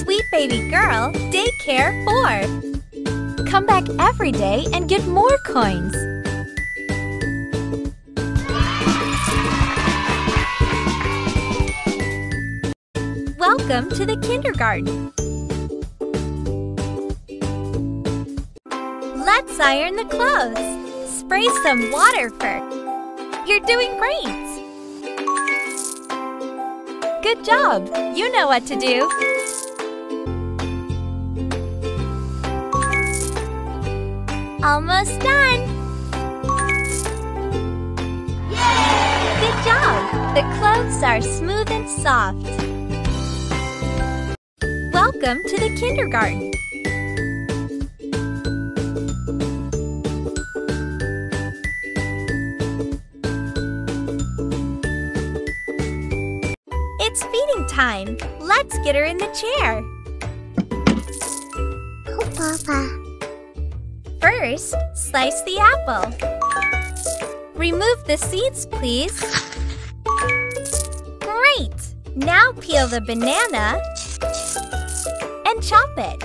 Sweet Baby Girl Daycare 4 Come back every day and get more coins. Welcome to the kindergarten. Let's iron the clothes. Spray some water first. You're doing great! Good job. You know what to do. Almost done. Yay! Good job. The clothes are smooth and soft. Welcome to the kindergarten. It's feeding time. Let's get her in the chair. Oh, Papa. First, slice the apple. Remove the seeds, please. Great! Now peel the banana and chop it.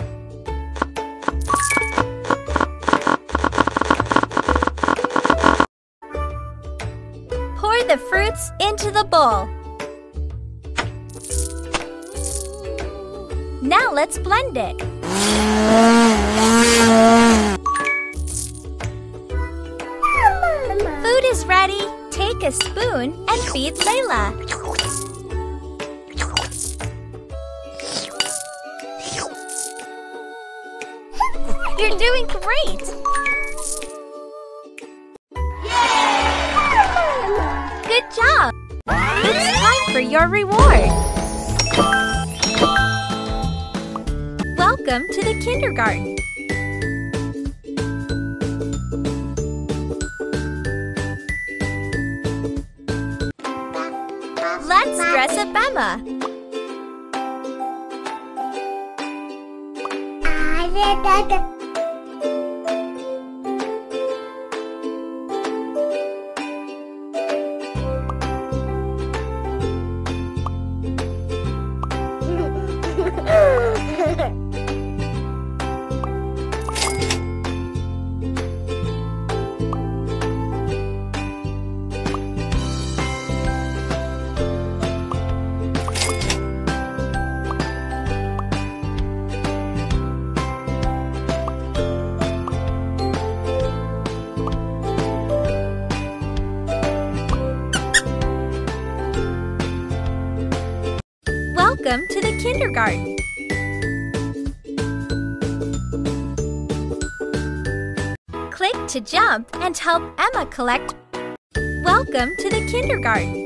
Pour the fruits into the bowl. Now let's blend it. Food is ready. Take a spoon and feed Layla. You're doing great. Good job. It's time for your reward. Welcome to the kindergarten. Let's dress up Emma. Welcome to the kindergarten. Click to jump and help Emma collect. Welcome to the kindergarten.